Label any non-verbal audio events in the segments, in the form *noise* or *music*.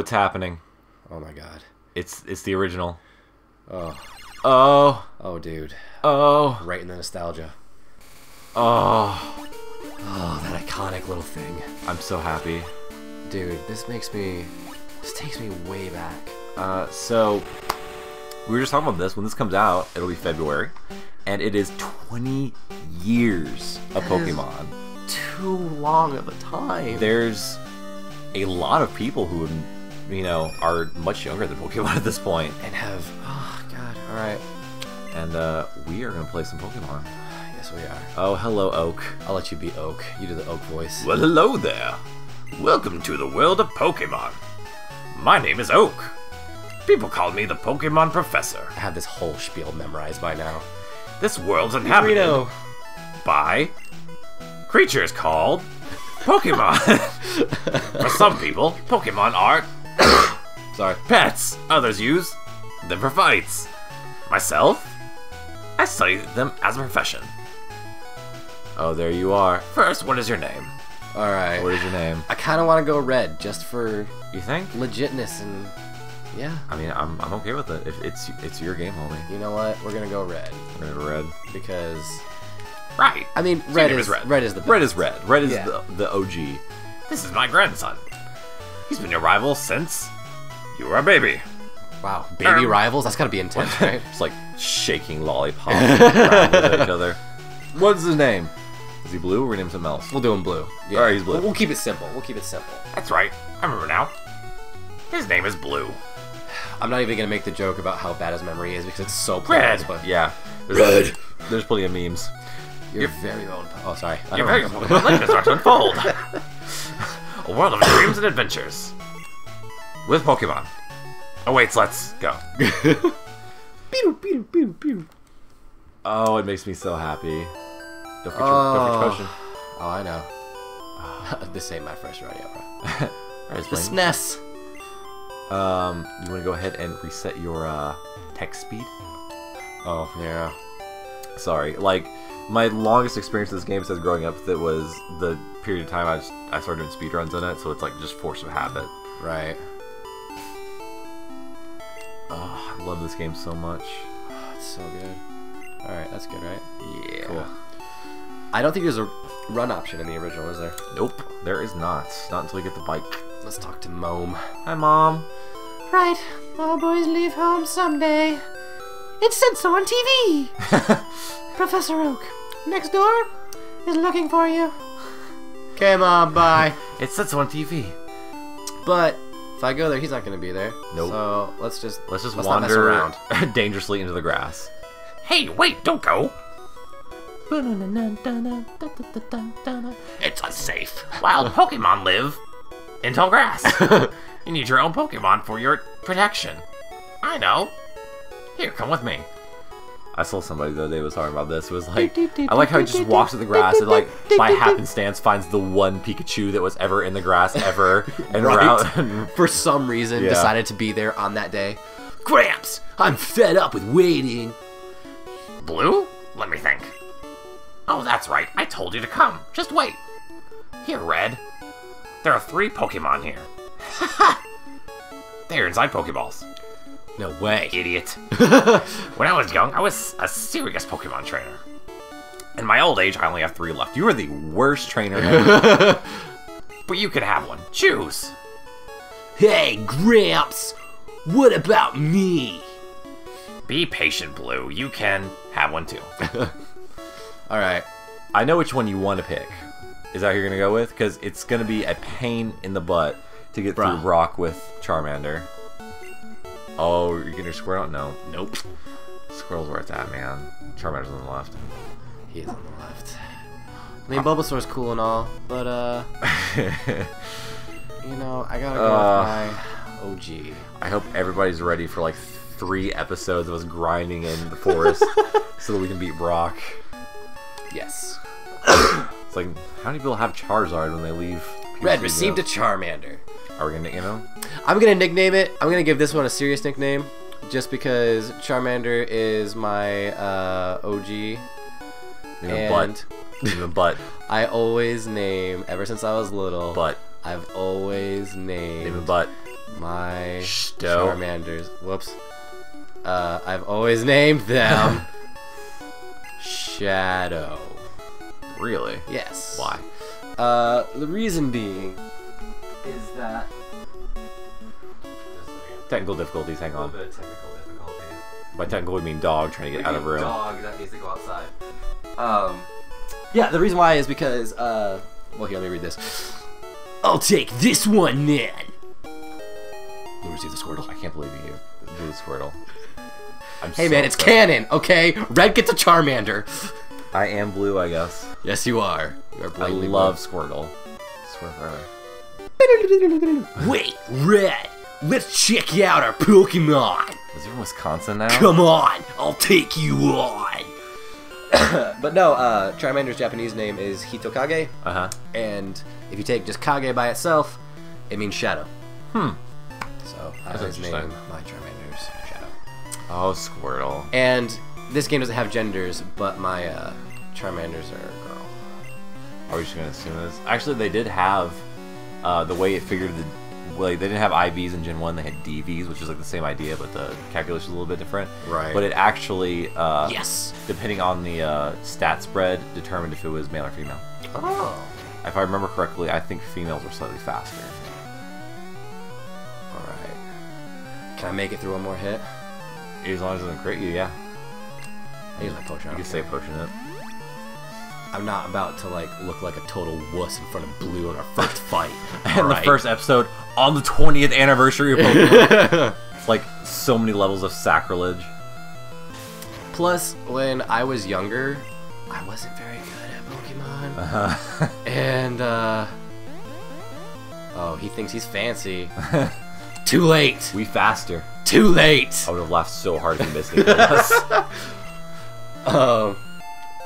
it's happening. Oh my god. It's it's the original. Oh. Oh, Oh, dude. oh, Right in the nostalgia. oh. Oh, that iconic little thing. I'm so happy. Dude, this makes me. This takes me way back. Uh, so we were just talking about this. When this comes out, it'll be February, and it is 20 years of That Pokemon. Too long of a time. There's a lot of people who, you know, are much younger than *laughs* Pokemon at this point, and have. Oh, God. Alright. and uh, we are gonna play some Pokemon. Yes, we are. Oh, hello, Oak. I'll let you be Oak. You do the Oak voice. Well, hello there. Welcome to the world of Pokemon. My name is Oak. People call me the Pokemon Professor. I have this whole spiel memorized by now. This world's inhabited Reno. by creatures called Pokemon. *laughs* For some people, Pokemon are Sorry. pets. Others use them for fights. Myself, I study them as a profession. Oh, there you are. First, what is your name? Alright. What is your name? I kind of want to go red just for You think? legitness and. Yeah. I mean, I'm, I'm okay with it. If it's it's your game, homie. You know what? We're gonna go red We're gonna go red. because Right. I mean red is, is red. red is the best. Red is red. Red is Yeah. the, the OG. This is my grandson. He's been your rival since you were a baby. Wow, baby Um, rivals. That's gotta be intense, *laughs* right? Just like shaking lollipops *laughs* around with each other. What's his name? Is he blue or we name him something else? we'll do him blue. Yeah. Alright, he's blue. We'll, we'll keep it simple. We'll keep it simple. That's right. I remember now. His name is Blue. *sighs* I'm not even gonna make the joke about how bad his memory is because it's so close. Red. But Yeah. There's Red. There's plenty of memes. you're very old. Oh, sorry. I Your don't very know. legend starts to unfold. *laughs* A world of dreams and adventures. With Pokemon. Awaits, let's go. *laughs* Pew, pew, pew, pew. Oh, it makes me so happy. Don't forget, Oh. your, don't forget Oh, I know. *laughs* this ain't my first rodeo, bro. *laughs* Alright, The SNES. Um, you want to go ahead and reset your uh, text speed? Oh yeah. Sorry, like my longest experience with this game since growing up that was the period of time I just, I started doing speedruns in it, so it's like just force of habit. Right. Oh, I love this game so much. Oh, it's so good. All right, that's good, right? Yeah. Cool. I don't think there's a run option in the original, is there? Nope, there is not. Not until you get the bike. Let's talk to Mom. Hi, mom. Right, all boys leave home someday. It said so on TV. *laughs* Professor Oak, next door, is looking for you. Come on, bye. It said so on TV. But if I go there, he's not gonna be there. Nope. So let's just Let's just not mess wander around. *laughs* dangerously into the grass. Hey, wait! Don't go. It's unsafe. Wild Pokemon live in tall grass. *laughs* you need your own Pokemon for your protection. I know. Here, come with me. I saw somebody the other day was talking about this. It was like, *laughs* I like how he just walks to the grass and like by *laughs* happenstance finds the one Pikachu that was ever in the grass ever, *laughs* and Right. for some reason Yeah. decided to be there on that day. Gramps, I'm fed up with waiting. Blue? Let me think. Oh, that's right. I told you to come. Just wait. Here, Red. There are three Pokemon here. They're inside Pokeballs. No way. Idiot. *laughs* when I was young, I was a serious Pokemon trainer. In my old age, I only have three left. You are the worst trainer ever. *laughs* but you can have one. Choose. Hey, Gramps, what about me? Be patient, Blue. You can have one too. *laughs* All right. I know which one you want to pick. Is that who you're gonna go with? Because it's gonna be a pain in the butt to get Bruh. through Brock with Charmander. Oh, you're getting your Squirtle? No, Nope. Squirtle's where it's at, man. Charmander's on the left. He is on the left. I mean, Bulbasaur's cool and all, but uh, *laughs* you know, I gotta go Uh. with my OG. I hope everybody's ready for like three episodes of us grinding in the forest *laughs* so that we can beat Brock. Yes. It's like, how many people have Charizard when they leave? Red received a? Charmander. Are we gonna, you know? I'm gonna nickname it. I'm gonna give this one a serious nickname, just because Charmander is my uh, OG, Even butt. Even butt. *laughs* I always name ever since I was little. Butt. I've always named Even butt. my Sto. Charmanders. Whoops. Uh, I've always named them *laughs* Shadow. Really? Yes. Why? Uh, the reason being is that Technical difficulties. Hang on. technical difficulties. By technical, we mean dog trying to get out of room. Dog that needs to go outside. Um, yeah, the reason why is because uh, well, here, let me read this. I'll take this one then. Me see the Squirtle. I can't believe you blue Squirtle. *laughs* I'm Hey so man, it's upset. canon, okay? Red gets a Charmander. I am blue, I guess. Yes, you are. You are I love Squirtle. Swear forever. Blue. *laughs* Wait, Red. Let's check out our Pokemon. Is it Wisconsin now? Come on, I'll take you on. *coughs* but no, uh, Charmander's Japanese name is Hitokage, Uh huh. and if you take just Kage by itself, it means shadow. Hmm. So I That's always name interesting. my Charmanders Shadow. Oh, Squirtle. And this game doesn't have genders, but my uh, Charmanders are girl. Are we just gonna assume this? Actually, they did have uh, the way it figured the like they didn't have IVs in Gen One. They had DVs, which is like the same idea, but the calculation is a little bit different. Right. But it actually, uh, Yes. depending on the uh, stat spread, determined if it was male or female. Oh. If I remember correctly, I think females were slightly faster. All right. Can I make it through one more hit? As long as it doesn't crit you, yeah. I use my potion. You can say potion it. I'm not about to like look like a total wuss in front of Blue in our first *laughs* fight. And the first episode on the 20th anniversary of Pokemon. *laughs* it's like so many levels of sacrilege. Plus, when I was younger, I wasn't very good at Pokemon. Uh, *laughs* And, uh. Oh, he thinks he's fancy. Too late! we faster. Too late! I would have laughed so hard if you missed it. Um.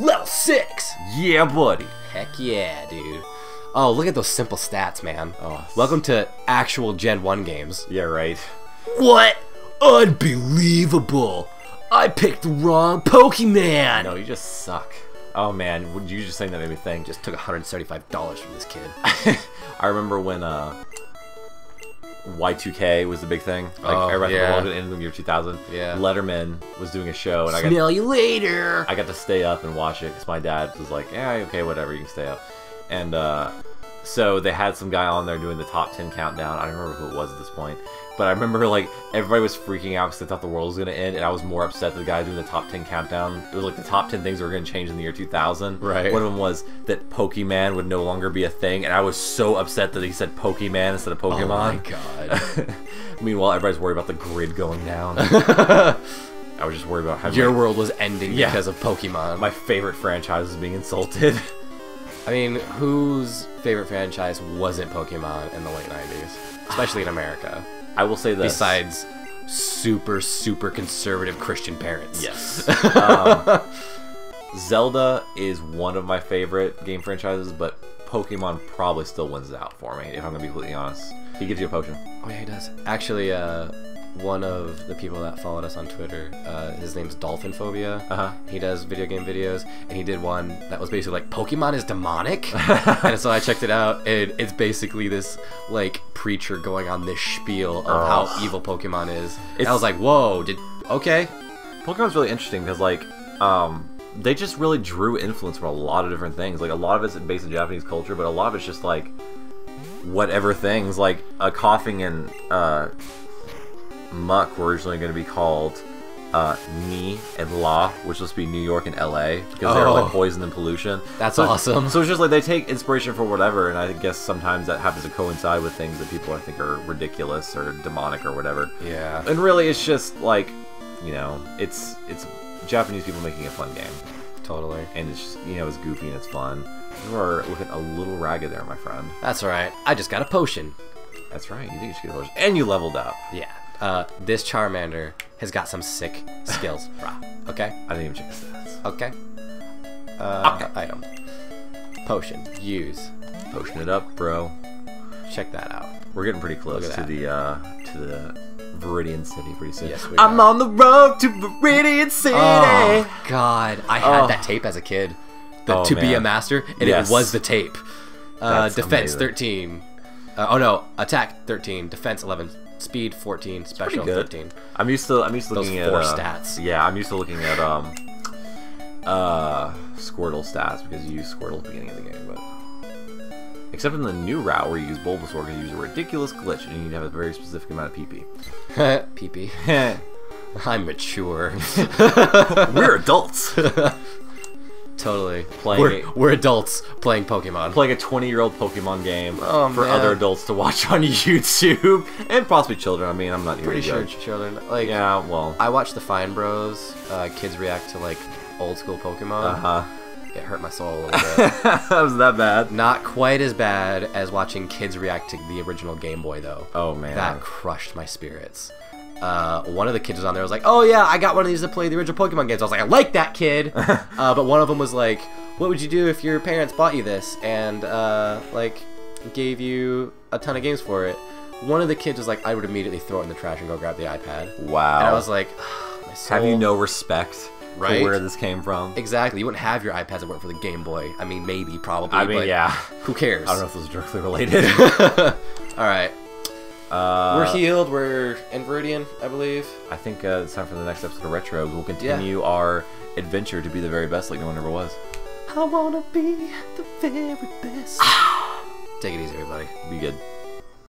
Level 6! yeah, buddy. Heck yeah, dude. Oh, look at those simple stats, man. Oh, Welcome to actual Gen 1 games. Yeah, right. What? Unbelievable! I picked the wrong Pokemon! No, you just suck. Oh man, would you just saying that made me think? Just took $175 from this kid. *laughs* *laughs* I remember when uh, Y2K was the big thing. Like Oh, everybody yeah. wanted to end in the year 2000. Yeah. Letterman was doing a show, and I got Smell you later! I got to stay up and watch it because my dad was like, "Yeah, okay, whatever, you can stay up." And uh, so they had some guy on there doing the top ten countdown. I don't remember who it was at this point, but I remember like everybody was freaking out because they thought the world was gonna end, and I was more upset that the guy doing the top ten countdown. It was like the top ten things that were gonna change in the year 2000. Right. One of them was that Pokemon would no longer be a thing, and I was so upset that he said Pokemon instead of Pokemon. Oh my god. *laughs* Meanwhile, everybody's worried about the grid going down. *laughs* I was just worried about having Your my- world was ending Yeah. because of Pokemon. my favorite franchise is being insulted. I mean, whose favorite franchise wasn't Pokemon in the late 90s? Especially in America. I will say this. Besides super, super conservative Christian parents. yes, *laughs* um, Zelda is one of my favorite game franchises, but Pokemon probably still wins it out for me. If I'm gonna be completely honest, he gives you a potion. Oh, yeah, he does. Actually, uh, one of the people that followed us on Twitter, uh, his name's DolphinPhobia. Uh-huh. He does video game videos, and he did one that was basically like Pokemon is demonic. *laughs* and so I checked it out, and it's basically this like preacher going on this spiel of Oh. how evil Pokemon is. And I was like, whoa, did okay? Pokemon's really interesting because like um, they just really drew influence from a lot of different things. Like a lot of it's based in Japanese culture, but a lot of it's just like whatever things. Like a Koffing and uh, Muk were originally going to be called uh, Ni and La, which was supposed to be New York and L.A. because they're Oh. like poison and pollution. That's So- awesome. So it's just like they take inspiration for whatever, and I guess sometimes that happens to coincide with things that people I think are ridiculous or demonic or whatever. Yeah. And really, it's just like, you know, it's it's Japanese people making a fun game, Totally. and it's just, you know it's goofy and it's fun. You are looking a little ragged there, my friend. That's alright. I just got a potion. That's right. You did get a potion, and you leveled up. Yeah. Uh, this Charmander has got some sick skills. *laughs* Okay? I didn't even check the stats. Okay. Uh, Okay. Item. Potion. Use. Potion it up, bro. Check that out. We're getting pretty close to the uh to the Viridian City pretty soon. Yes, we I'm are. on the road to Viridian City. Oh, God. I had Oh. that tape as a kid. The Oh, To Be a. Master, and Yes. it was the tape. Uh, defense amazing. 13. Uh, oh, no. Attack 13. Defense 11. Speed 14, special good. 15. I'm used to I'm used to Those looking four at uh, stats. Yeah, I'm used to looking at um uh Squirtle stats because you use Squirtle at the beginning of the game, but except in the new route where you use Bulbasaur because you use a ridiculous glitch and you need to have a very specific amount of PP. PP. *laughs* *laughs* *laughs* I'm mature. We're adults totally. Playing we're, it- we're adults playing Pokemon. playing a 20 year old Pokemon game Oh, for man. other adults to watch on *laughs* YouTube and possibly children. I mean, I'm not even Pretty sure judge. children. Like, Yeah, well, I watched the Fine Bros. Uh, kids react to like old school Pokemon. uh huh. It hurt my soul a little *laughs* bit. that was that bad. Not quite as bad as watching kids react to the original Game Boy, though. Oh man. That crushed my spirits. Uh, one of the kids was on there was like, "Oh yeah, I got one of these to play the original Pokemon games." I was like, "I like that kid," *laughs* uh, but one of them was like, "What would you do if your parents bought you this and uh, like gave you a ton of games for it?" One of the kids was like, "I would immediately throw it in the trash and go grab the iPad." wow. And I was like, my have you no respect Right? where this came from? Exactly. You wouldn't have your iPads that weren't for the Game Boy. I mean, maybe, probably. I mean, but yeah. Who cares? I don't know if this is directly related. *laughs* All right. Uh, We're healed. We're in Viridian, I believe. I think uh, it's time for the next episode of Retro. We'll continue our adventure to be the very best, like no one ever was. I wanna be the very best. *sighs* Take it easy, everybody. Be good.